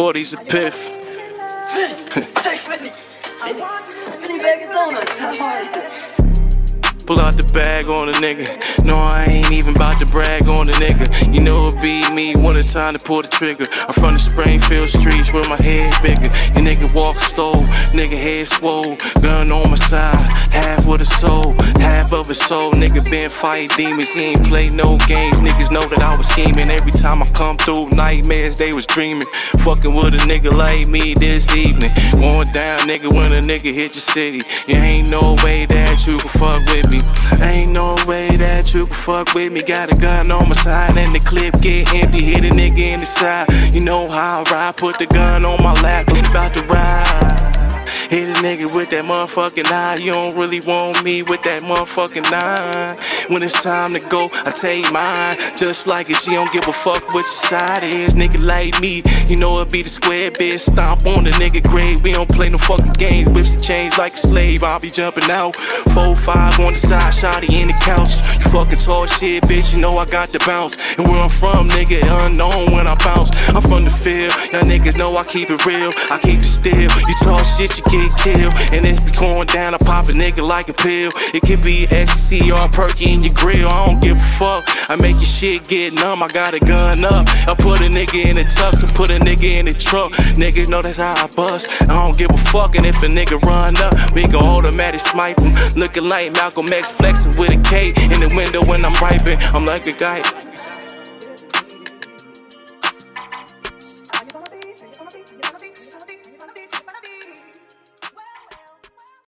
40's a piff. Pull out the bag on a nigga. No, I ain't even about to brag on a nigga. You know it be me when it's time to pull the trigger. I'm from the Springfield streets where my head bigger. Your nigga walk slow, nigga head swole. Gun on my side, half with a soul, half of a soul. Nigga been fight demons, he ain't play no games. Niggas know that I was scheming every time I come through. Nightmares, they was dreaming. Fucking with a nigga like me this evening. Going down, nigga, when a nigga hit your city. You ain't no way that you can fuck with me. Ain't no way that you can fuck with me. Got a gun on my side and the clip get empty. Hit a nigga in the side. You know how I ride. Put the gun on my lap. About to ride. Hit a nigga with that motherfucking eye. You don't really want me with that motherfucking nine. When it's time to go, I take mine. Just like it, she don't give a fuck which side is. Nigga like me, you know it be the square bitch. Stomp on the nigga grave. We don't play no fucking games. Whips the chains like a slave. I'll be jumping out. Four five on the side, shotty in the couch. You fucking tall shit, bitch. You know I got the bounce. And where I'm from, nigga, unknown when I bounce. I'm from the field. Y'all niggas know I keep it real. I keep it still. You talk shit, you get killed. And it's be going down, I pop a nigga like a pill. It could be ecstasy or perky in your grill. I don't give a fuck. I make your shit get numb. I got a gun up. I put a nigga in the tux and put a nigga in the truck. Niggas know that's how I bust. I don't give a fuck. And if a nigga run up, we go automatic snipe him. Looking like Malcolm X flexing with a K in the window when I'm riping. I'm like a guy.